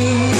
you.